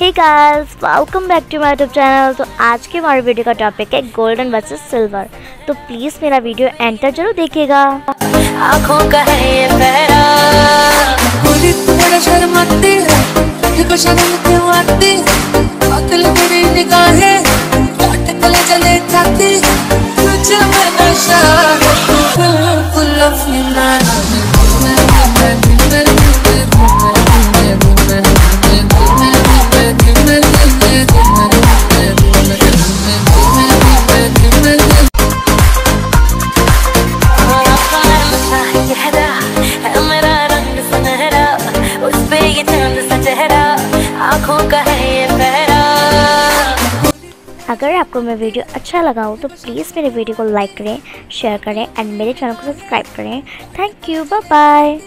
Hey guys welcome back to my YouTube channel तो आज के हमारे वीडियो का टॉपिक है गोल्डन वर्सेस सिल्वर तो प्लीज़ मेरा वीडियो एंटर ज़रूर देखिएगा। आँखों का है ये है चेहरा अगर आपको मेरा वीडियो अच्छा लगा हो तो प्लीज़ मेरे वीडियो को लाइक करें शेयर करें एंड मेरे चैनल को सब्सक्राइब करें। Thank you bye bye